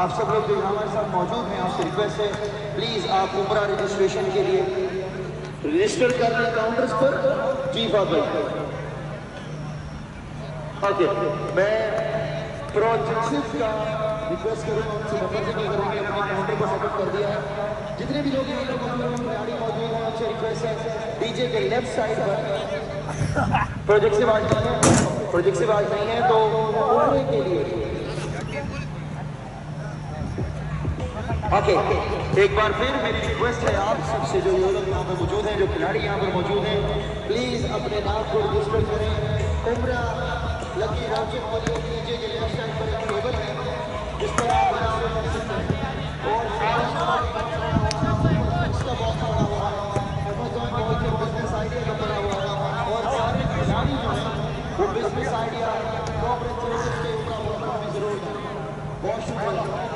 आप सब लोग जो यहाँ हमारे साथ मौजूद हैं, आपसे रिक्वेस्ट है प्लीज़ आप उम्र रजिस्ट्रेशन के लिए रजिस्टर कर लें काउंटर्स पर। जी फादर ओके मैं प्रोजेक्सिव का रिक्वेस्ट करूँगा, उनसे से अगर अपने काउंटर को सेटअप कर दिया है। जितने भी लोग यहाँ पर मौजूद हैं, उनसे रिक्वेस्ट है डीजे के लेफ़्ट साइड पर। प्रोजेक्टिव आज नहीं है प्रोजेक्टिव आज नहीं है तो उम्र के लिए। ओके एक बार फिर मेरी रिक्वेस्ट है, आप सबसे जो लोग यहाँ पर मौजूद हैं, जो खिलाड़ी यहाँ पर मौजूद हैं प्लीज़ अपने नाम को रजिस्टर करें। उम्र लकी हैं और बिज़नेस आइडिया का पड़ा हुआ और बिज़नेस आइडिया के ऊपर ज़रूर बहुत शुक्रिया।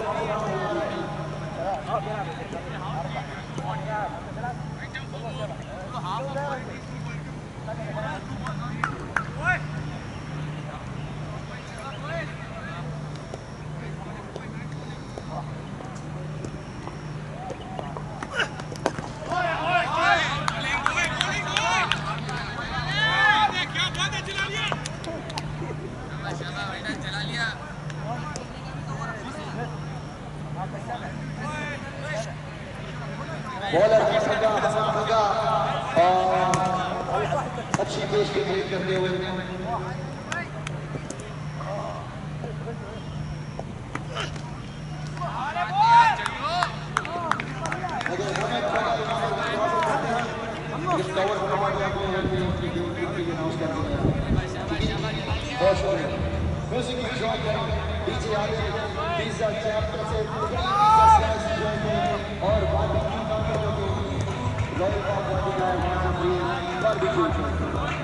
otvorim. Muziki Joker, Vizi Adel, Viza Čepkace, Sasnes Joker, Orban, Kipa Kodobini, Lepa Kodina, Barbi Joker.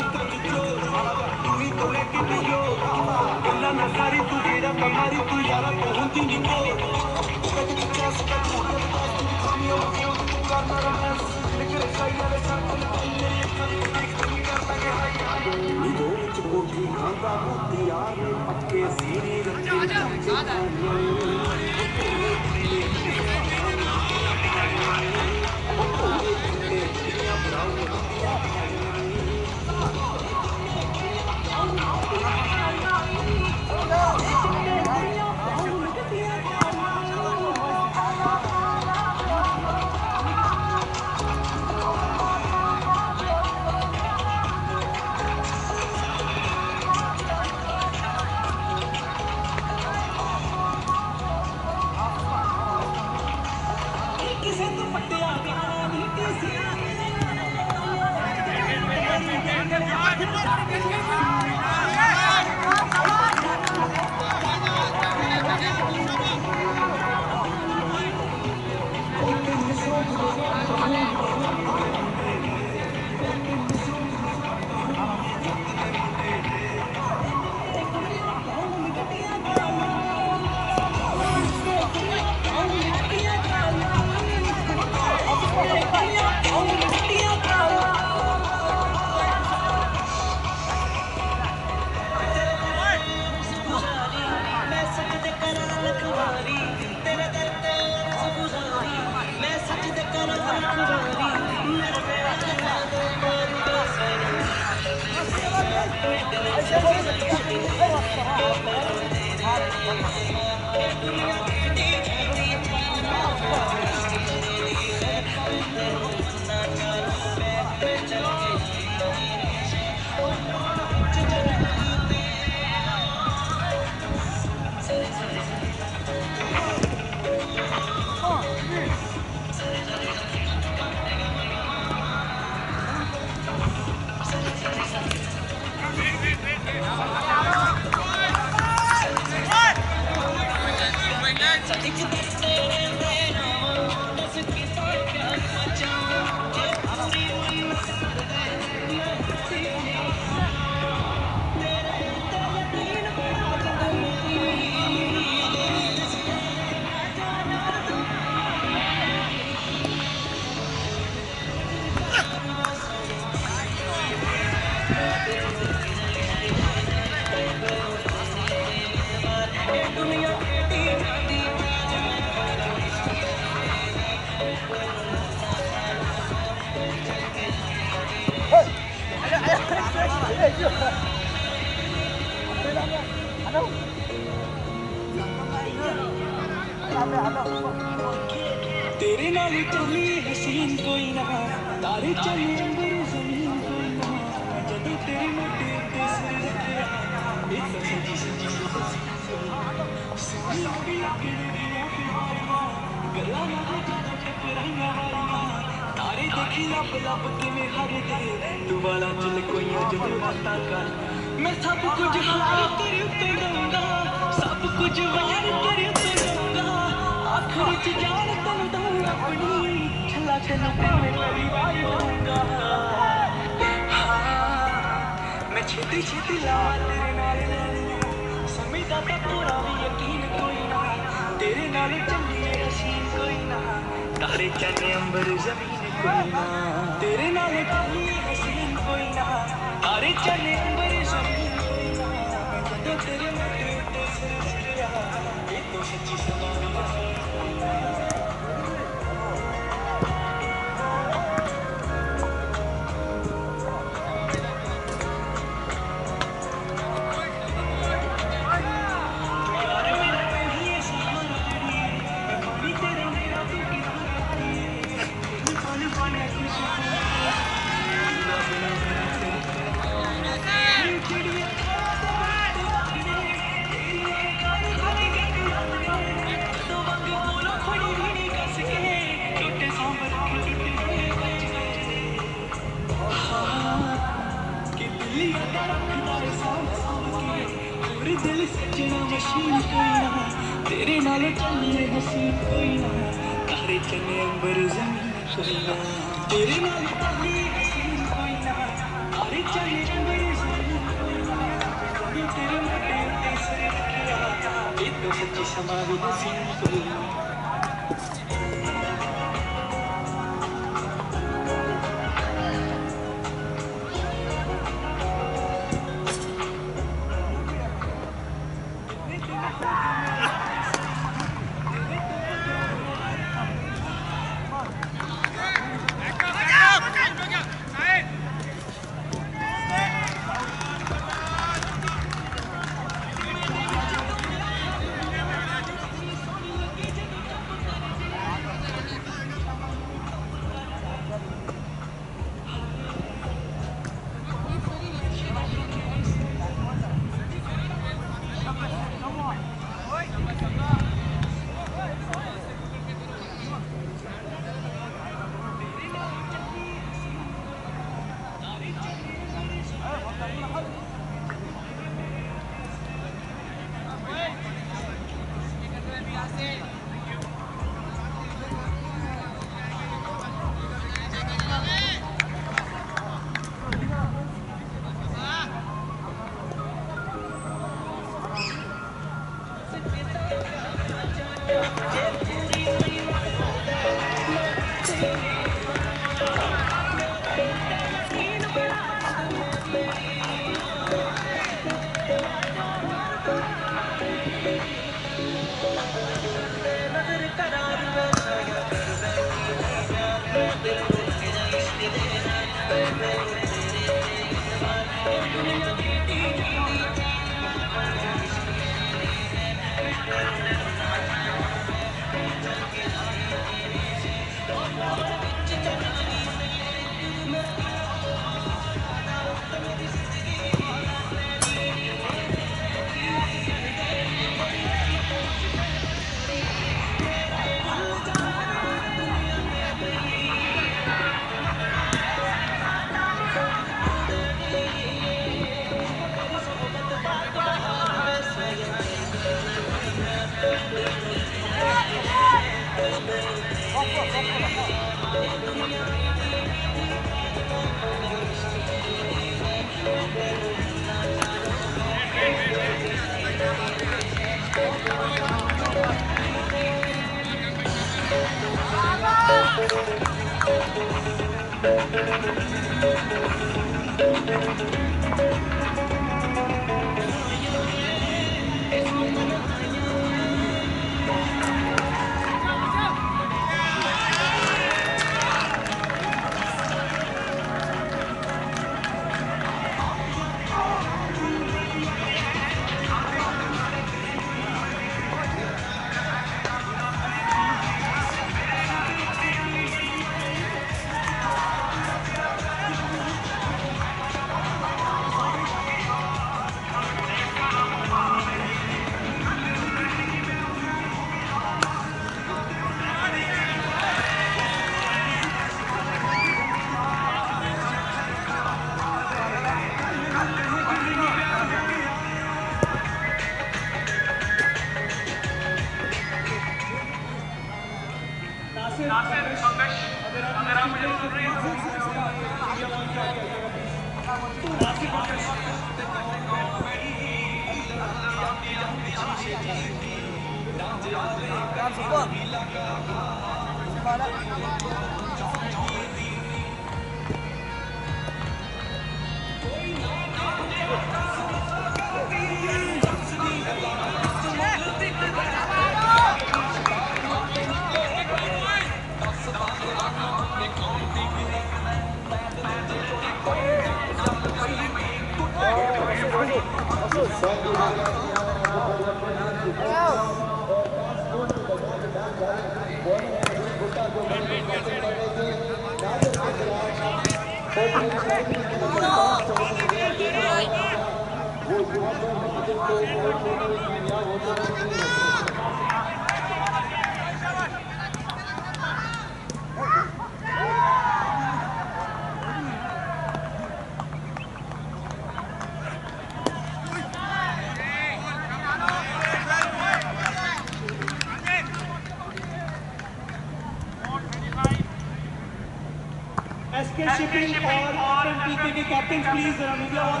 SK shipping और एफएमपीके के कैप्टन प्लीज जरा मीडिया वॉल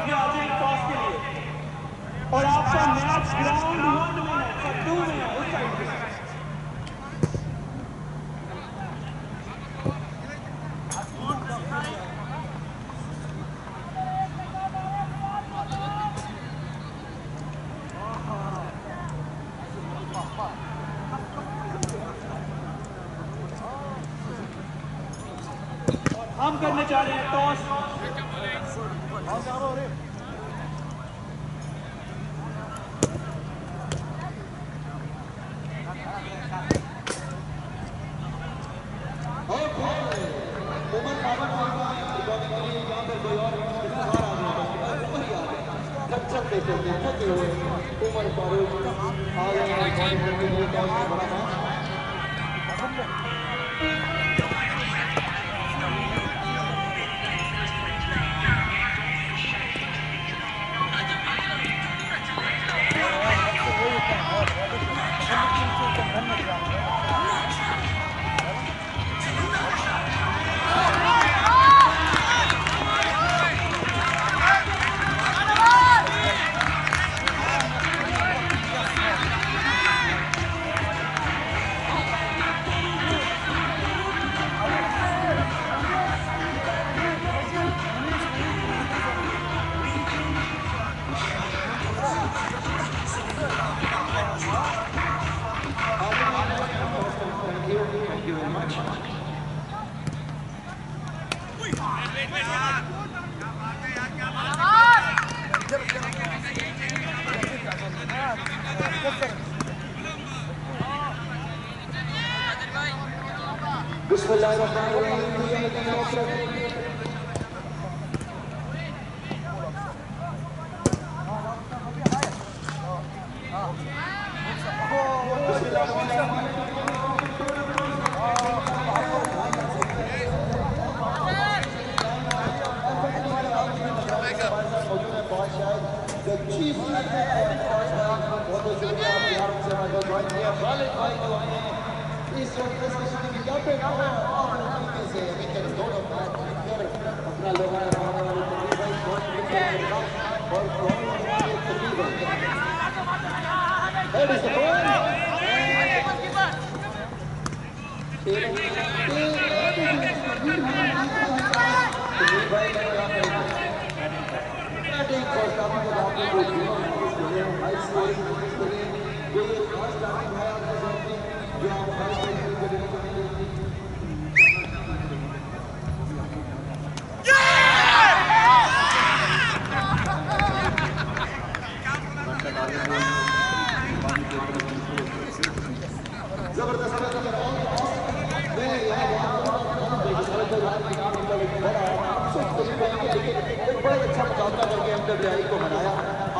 doctor Bihari को बनाया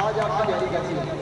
आज आपकी तैयारी कैसी है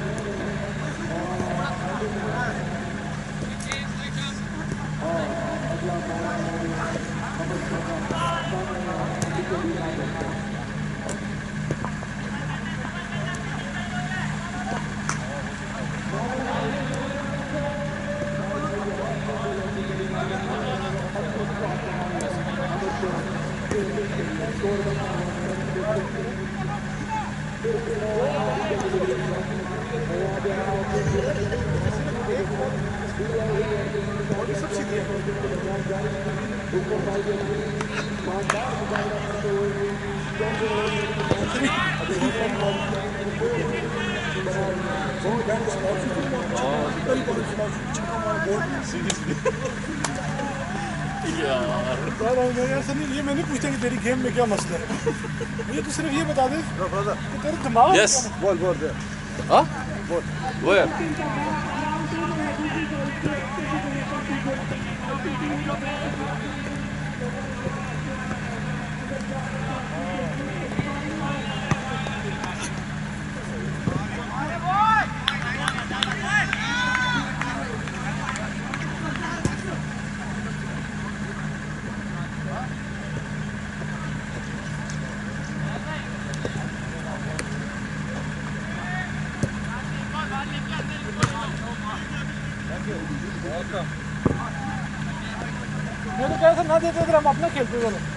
गेम में क्या मसला है? मुझे तो सिर्फ़ ये बता दे कि तेरे दिमाग में Yes. क्या- बोल बोल वो यार। Thank मैं 그거는.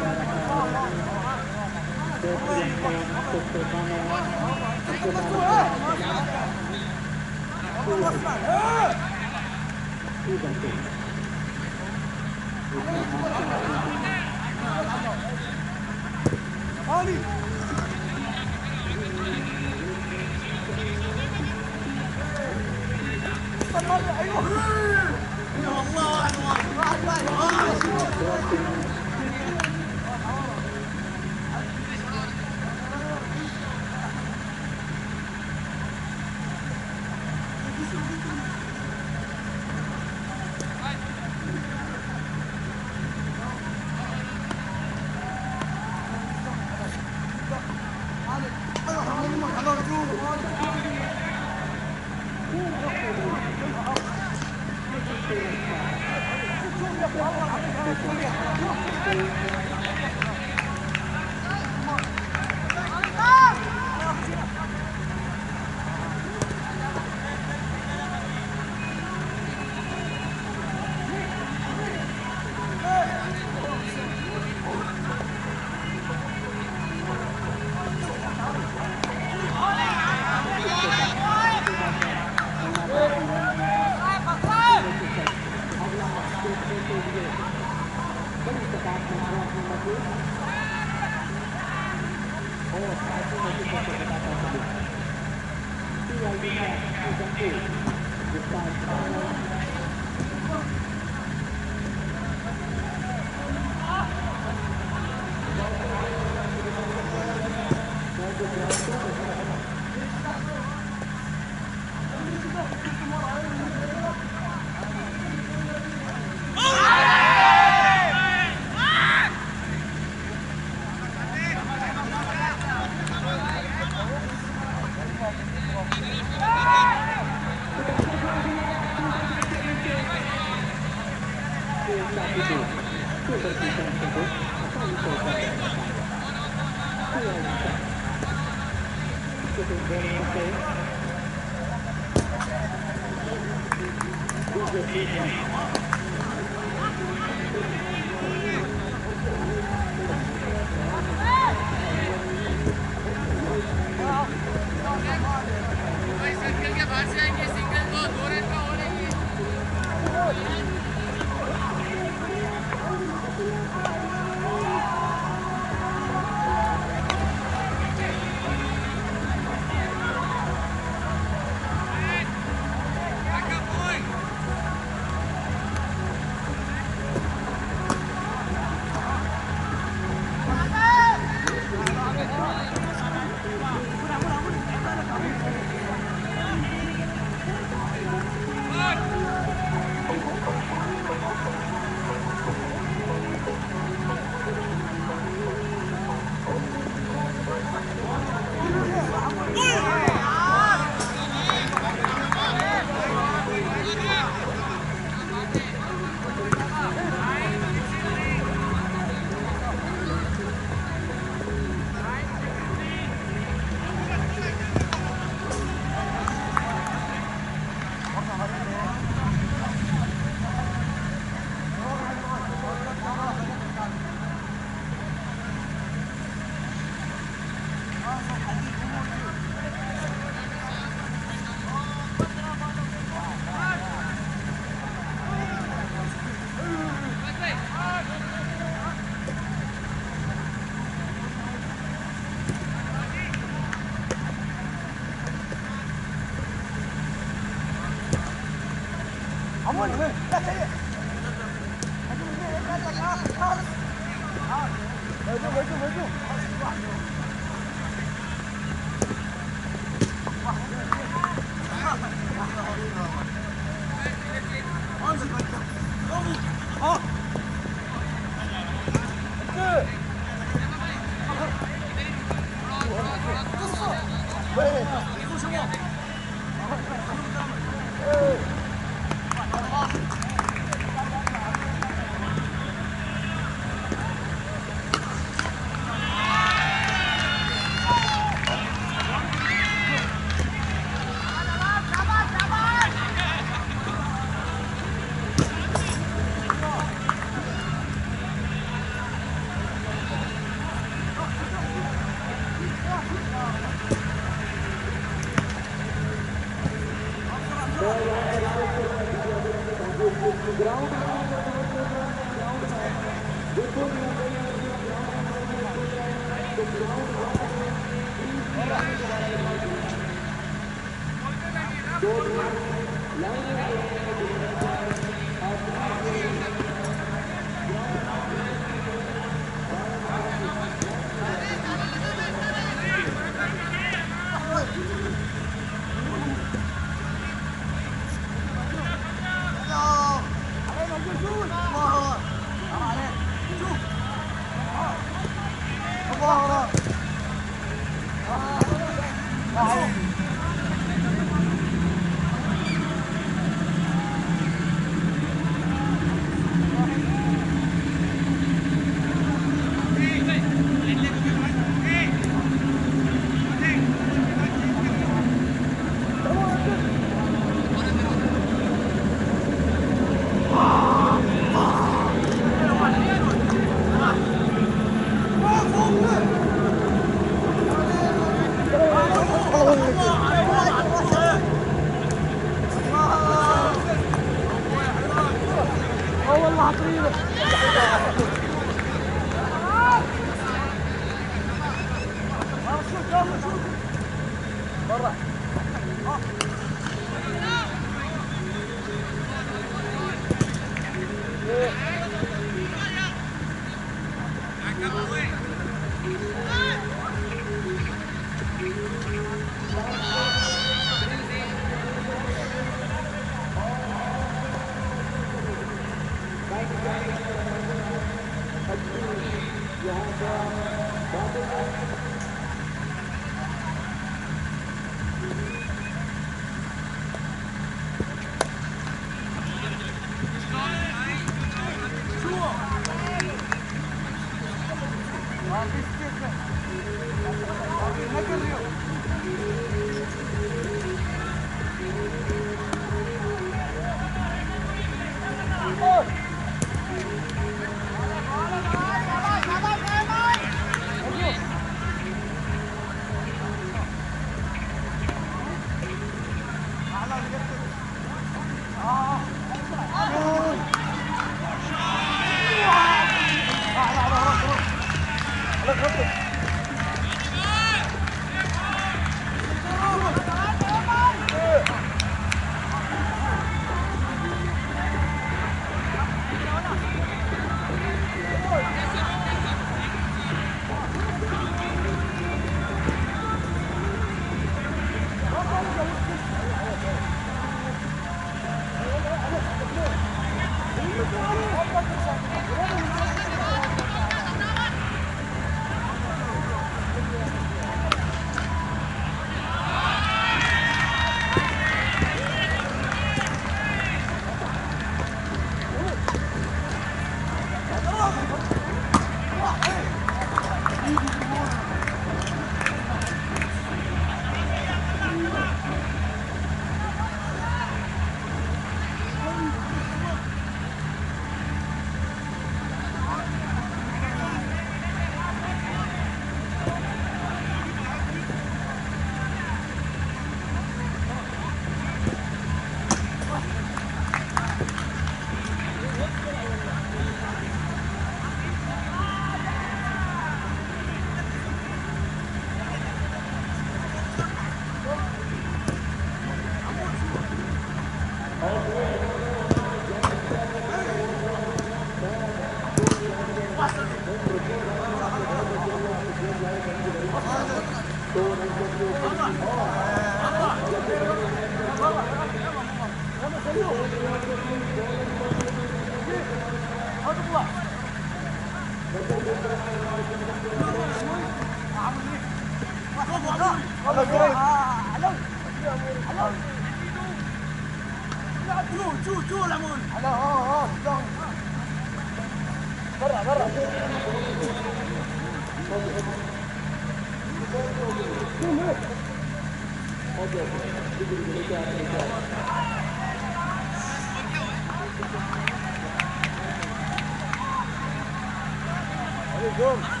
Vamos.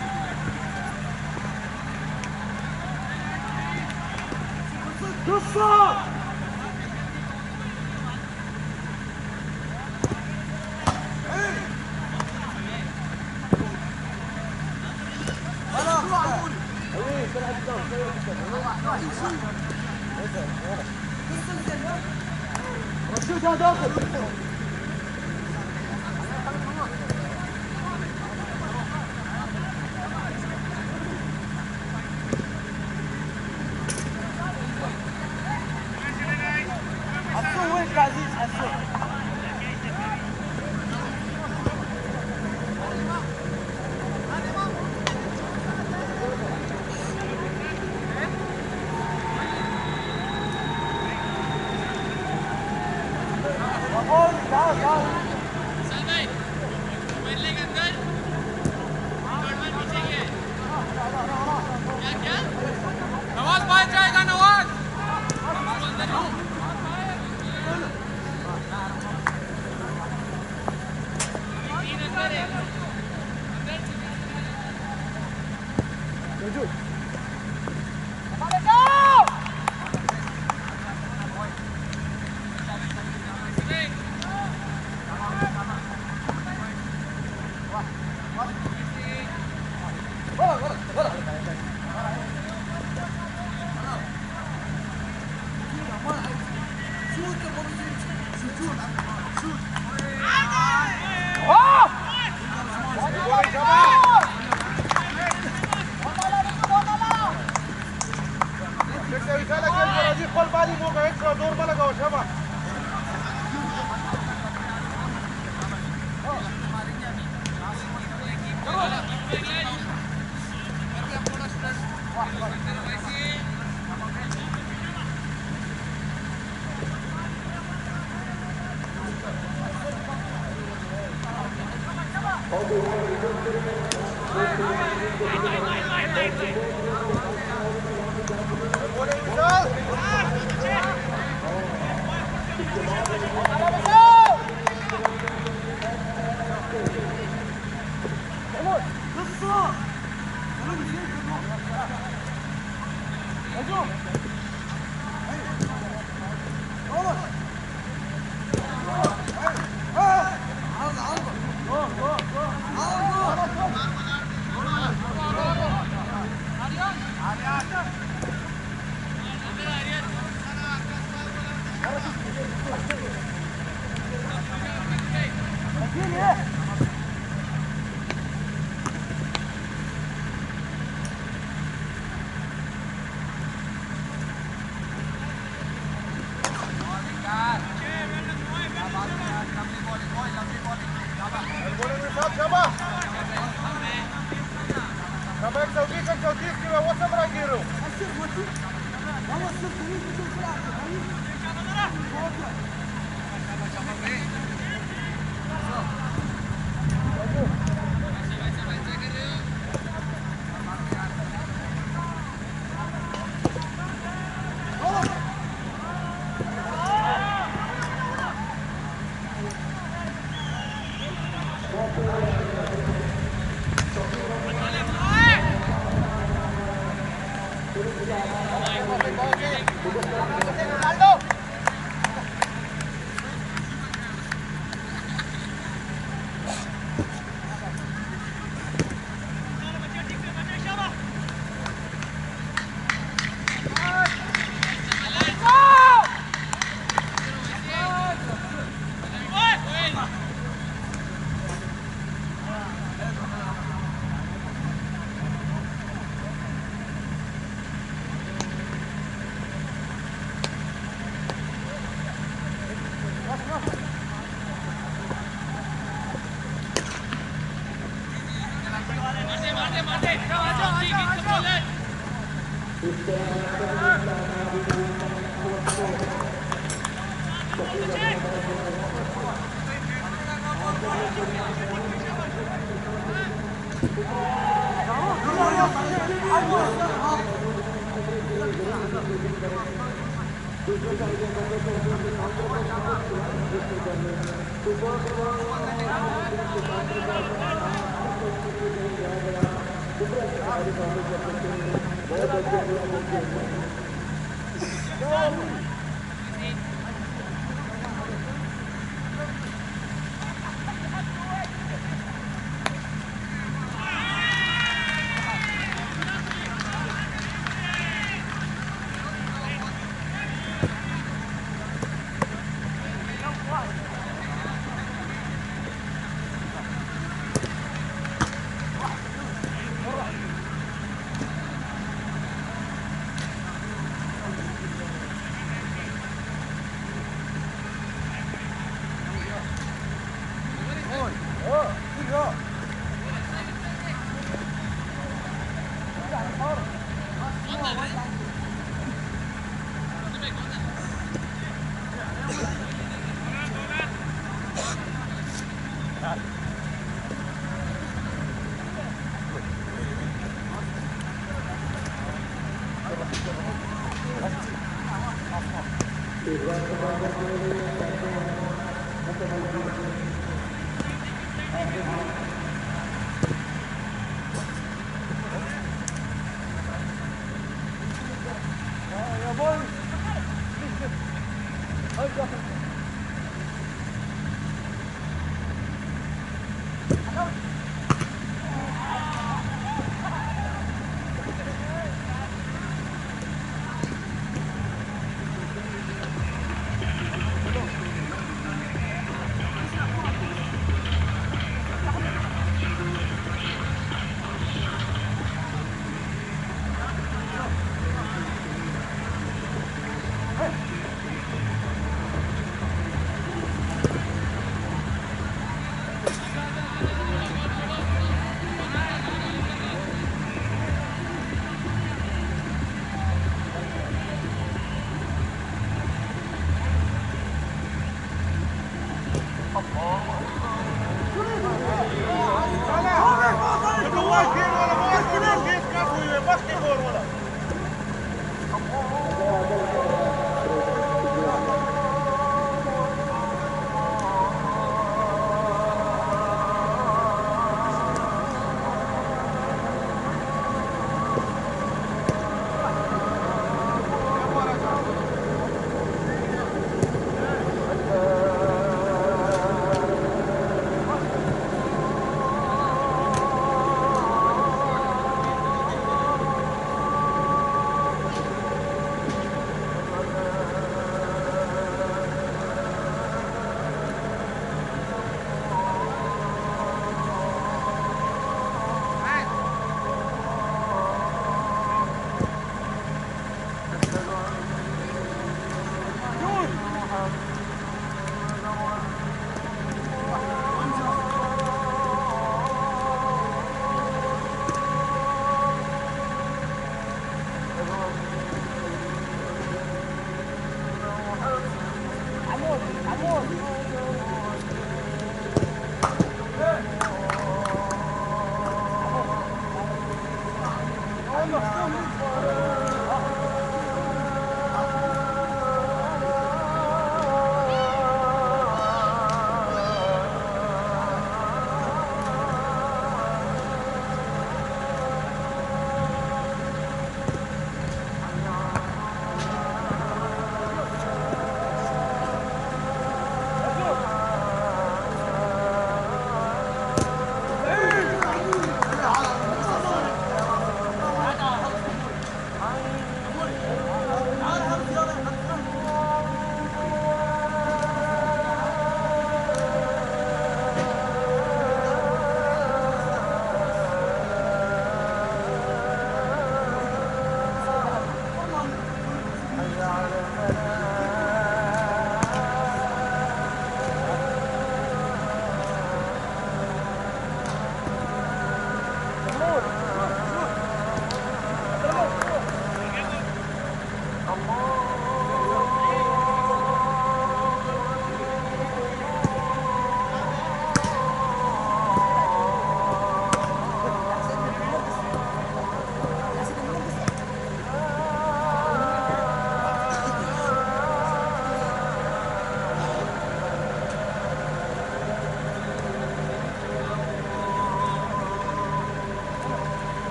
Go!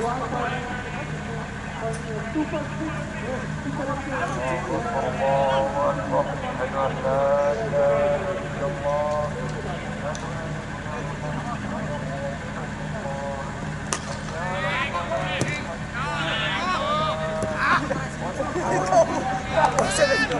Oh, shit.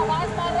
आवाज़ मार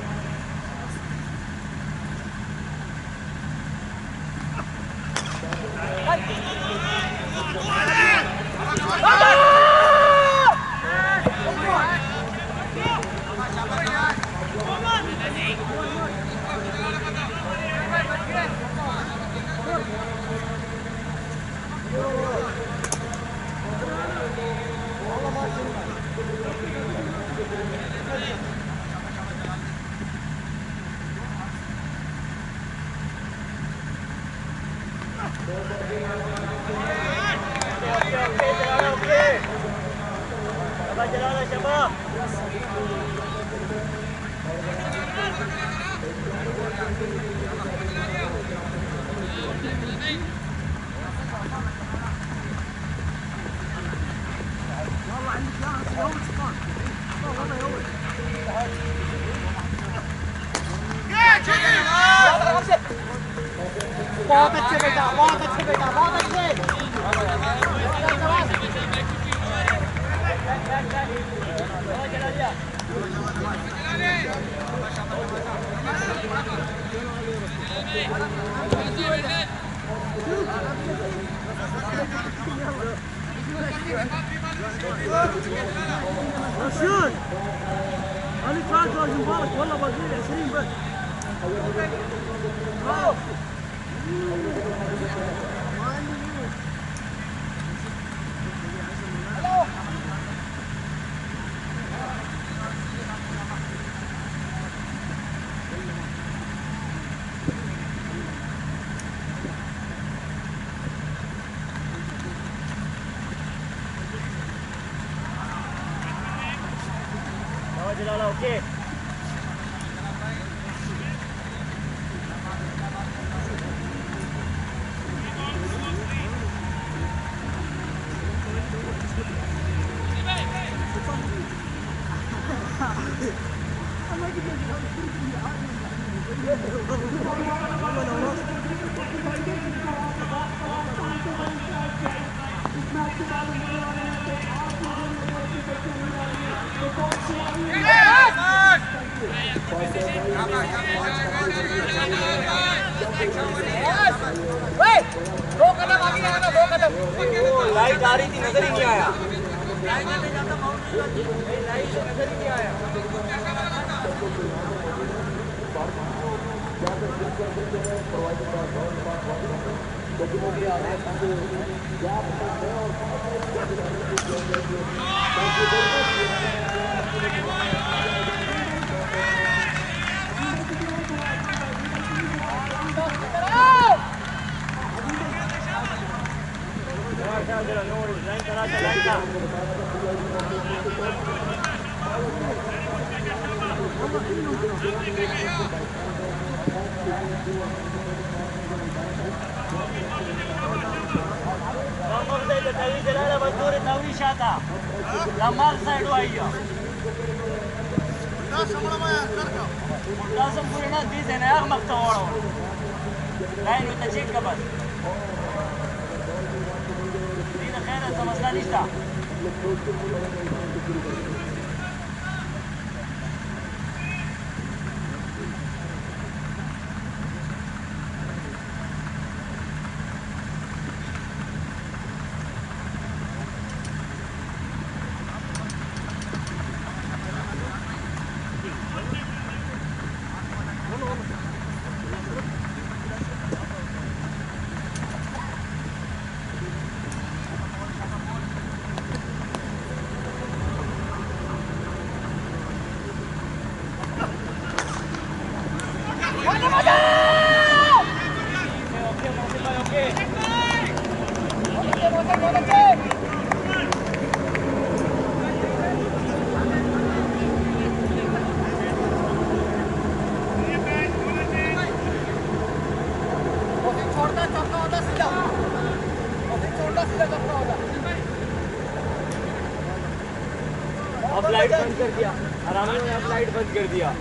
कर दिया। आराम ने अब लाइट बंद कर दिया।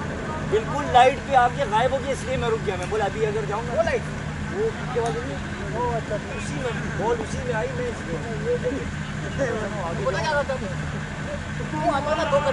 बिल्कुल लाइट पे आके गायब हो गया इसलिए मैं रुक गया। मैं बोला अभी अगर जाऊँगा वो लाइट। वो के बाद अच्छा उसी में बॉल उसी में आई मैं बोला the cover,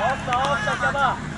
Osta, osta, Oppo.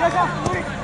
よいしょ。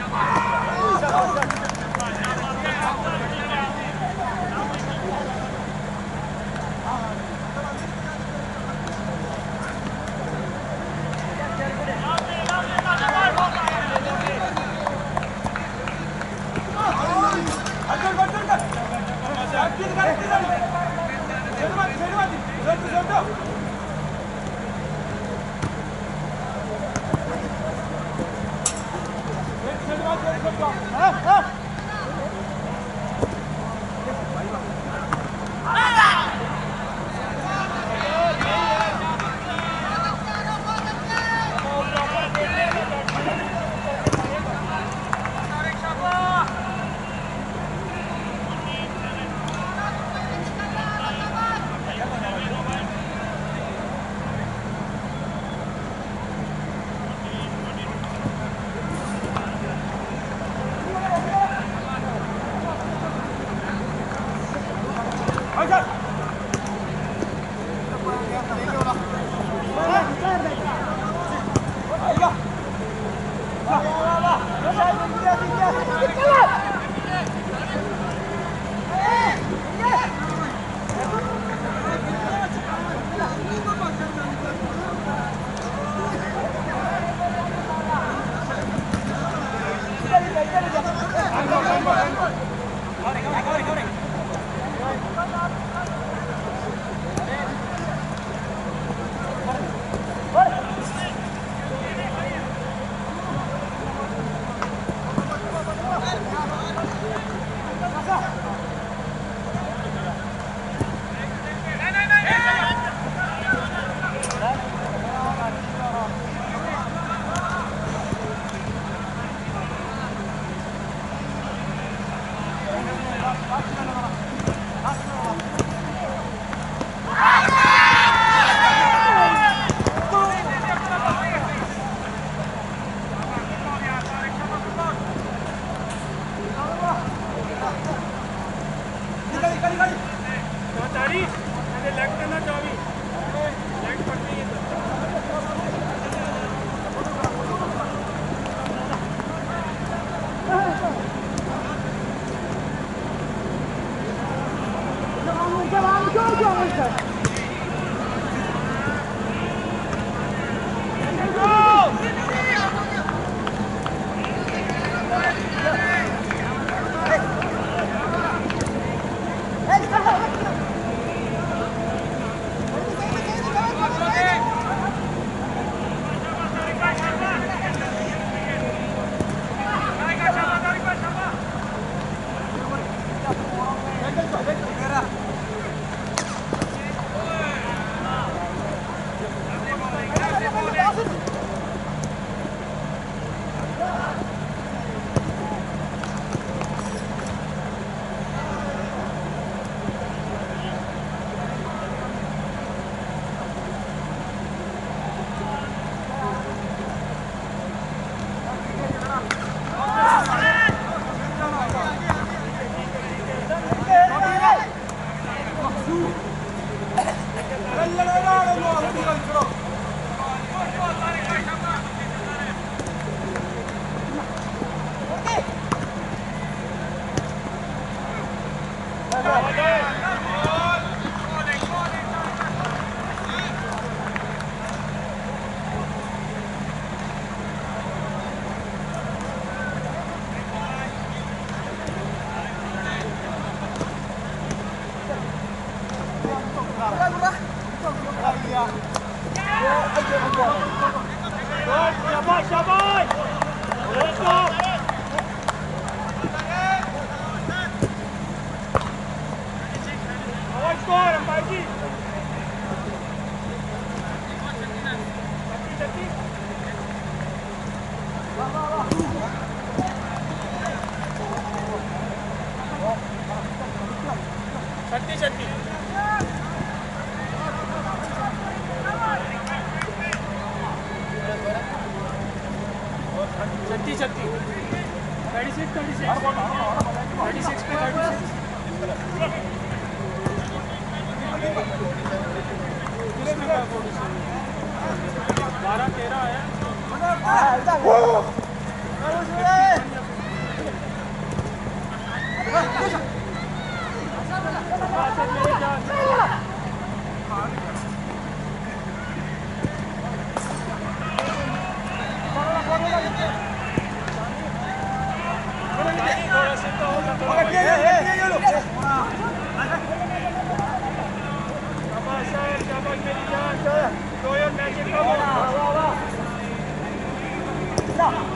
知道。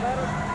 Claro.